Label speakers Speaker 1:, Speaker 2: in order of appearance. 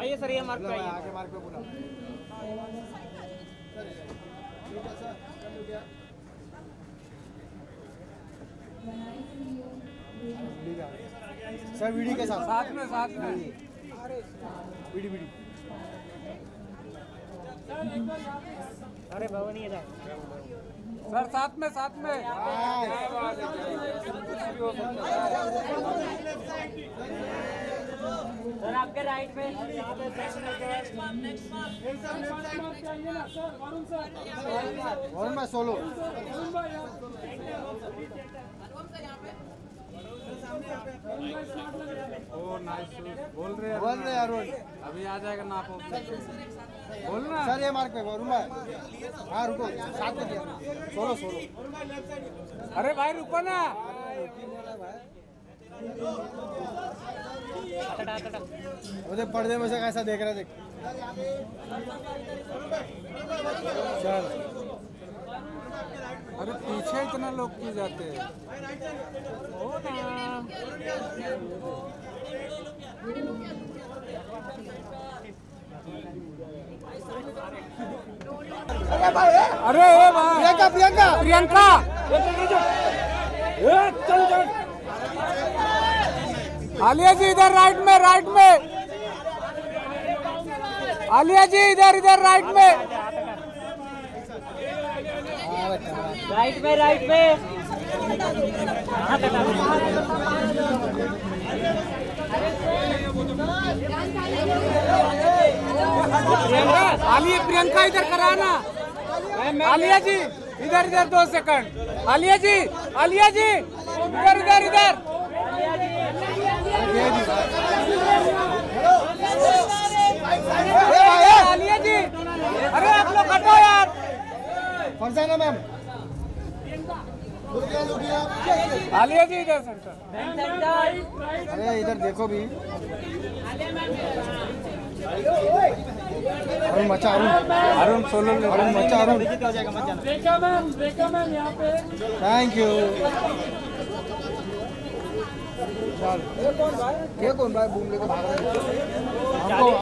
Speaker 1: आइए सर ये मार्क पे आइए।
Speaker 2: आगे मार्क पे बुला। सर वीडी के साथ।
Speaker 3: साथ में साथ में।
Speaker 2: वीडी। वीडी
Speaker 1: अरे भवन ये
Speaker 3: सर साथ में साथ में।
Speaker 1: सर आपके राइट पे।
Speaker 2: और मैं सोलो
Speaker 3: ओ नाइस बोल रहे
Speaker 2: बोल रहे हैं अरुण।
Speaker 3: अभी आ जाएगा ना आप। बोलना
Speaker 2: सर ये मार्क पे वरुण भाई हाँ रुको। साथ में दिया सोलो सोलो
Speaker 3: अरे भाई रुको ना।
Speaker 2: वो देख पर्दे में से कैसा देख रहा है देख। चल।
Speaker 3: अरे पीछे इतना लोग क्यों जाते हैं? अरे ए भाई।
Speaker 2: प्रियंका प्रियंका।
Speaker 3: प्रियंका। आलिया जी इधर राइट में राइट में। आलिया जी इधर इधर राइट में।
Speaker 1: राइट में राइट पे
Speaker 3: आलिया प्रियंका इधर कराना। आलिया जी इधर इधर दो सेकंड। आलिया जी आलिया जी इधर इधर इधर। आलिया जी। अरे आप लोग हटो यार।
Speaker 2: फरजाना मैम।
Speaker 3: आलिया जी इधर सेंटर
Speaker 2: अरे इधर देखो भी। अरुण मचा, अरुण।
Speaker 3: अरुण सोलो
Speaker 2: अरुण मचा, अरुण। थैंक यू ये कौन भाई? बूम लेकर भाग रहा है। हमको